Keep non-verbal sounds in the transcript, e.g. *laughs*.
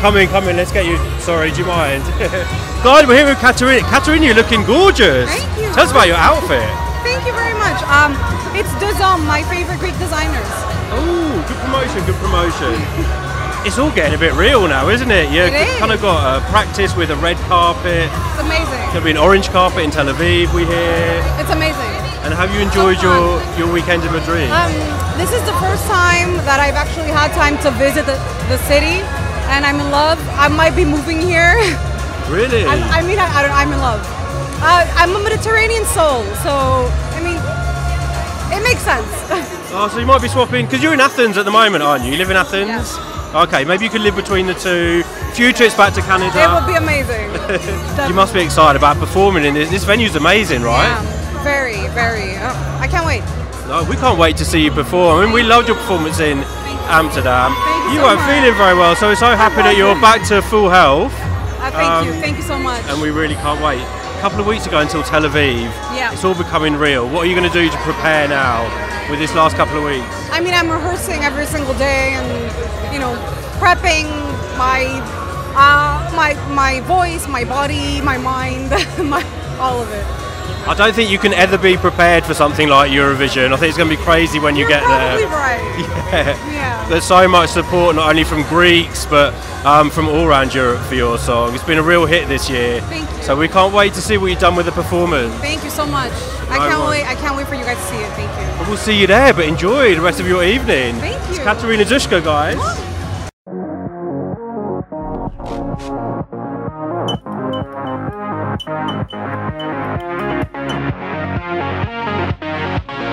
come in, come in. Let's get you. Sorry, do you mind? *laughs* Guys, we're here with Katerina. Katerina, you're looking gorgeous. Thank you. Tell us about your outfit. Thank you very much. Um, it's Dezom, my favorite Greek designers. Oh, good promotion, good promotion. *laughs* it's all getting a bit real now, isn't it? You It kind of got a practice with a red carpet. It's amazing. There'll be an orange carpet in Tel Aviv, we hear. It's amazing. And have you enjoyed So your, your weekend in Madrid? Um, this is the first time that I've actually had time to visit the, the city, and I'm in love. I might be moving here. really? I, I mean, I, I don't, I'm in love. Uh, I'm a Mediterranean soul, so I mean, it makes sense. *laughs* Oh, so you might be swapping because you're in Athens at the moment, aren't you? You live in Athens. Okay, maybe you could live between the two. Few trips back to Canada. it would be amazing. *laughs* you must be excited about performing in this. This venue's amazing, right? Yeah, very, very. Oh, I can't wait. No, we can't wait to see you perform. I mean, we loved your performance in Amsterdam. You you so weren't much. feeling very well, so we're so happy that you're back to full health, Uh, thank you, Um, thank you so much. and we really can't wait. A couple of weeks ago until Tel Aviv, Yeah. it's all becoming real. What are you going to do to prepare now with this last couple of weeks? I mean, I'm rehearsing every single day, and you know, prepping my uh, my my voice, my body, my mind, *laughs* my all of it. I don't think you can ever be prepared for something like Eurovision. I think it's going to be crazy when you You're get there. right. *laughs* Yeah. Yeah. There's so much support, not only from Greeks, but um, from all around Europe for your song. It's been a real hit this year. Thank you. So we can't wait to see what you've done with the performance. Thank you so much. I can't worries. wait. I can't wait for you guys to see it. Thank you. We'll see you there, but enjoy the rest of your evening. Thank It's you. Katerina Dushka, guys. Thank you.